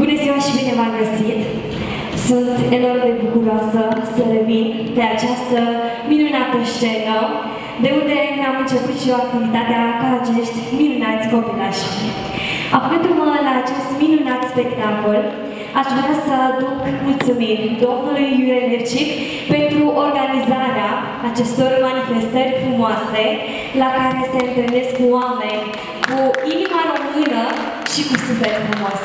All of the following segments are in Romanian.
Bună ziua și bine v-am găsit! Sunt enorm de bucuroasă să revin pe această minunată scenă, de unde mi-am început și eu activitatea ca acești minunați copilași. Aflându-mă la acest minunat spectacol, aș vrea să aduc mulțumiri domnului Iure Nercic pentru organizarea acestor manifestări frumoase la care se întâlnesc oameni cu inima română și cu suflet frumos.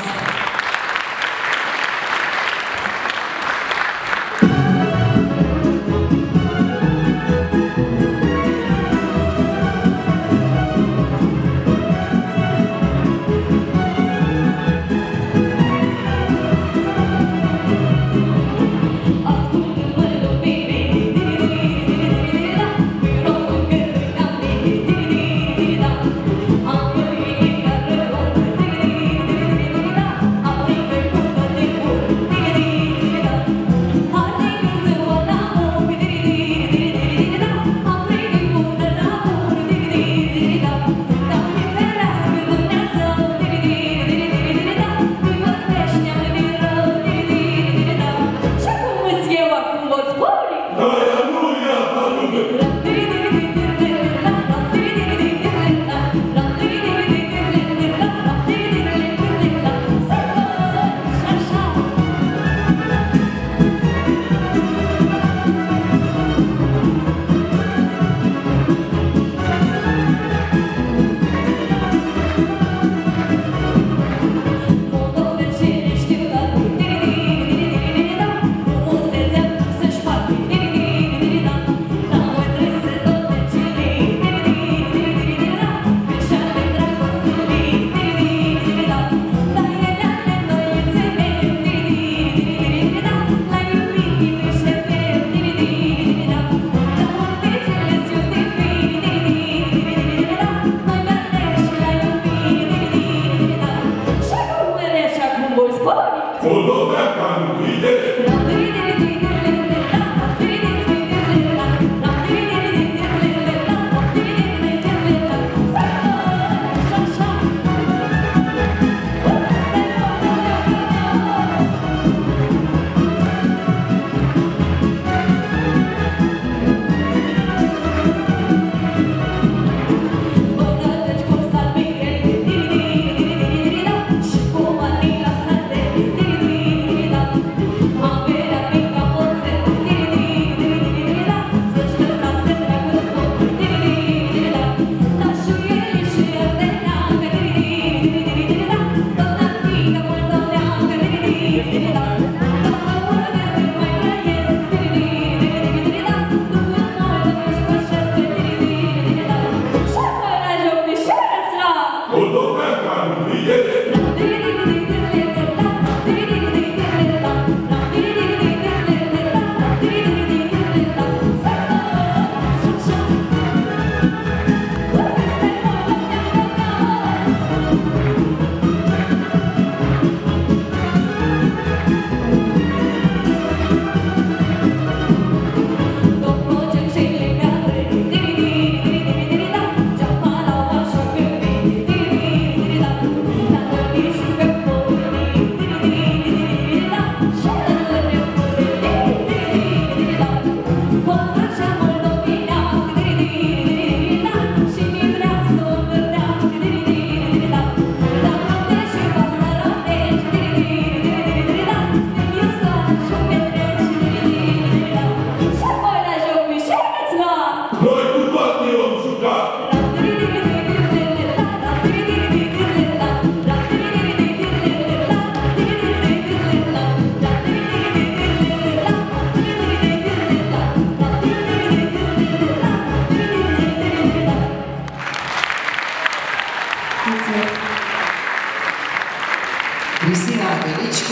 good.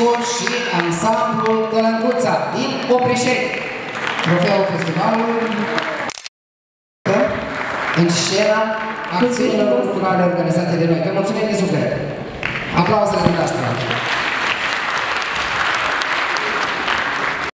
Belicico și ansamblul Călăncuța din Oprișeni. Trofeul festivalului în scena acțiunilor culturale organizate de noi. Vă mulțumim de suflet! Aplauzele dumneavoastră!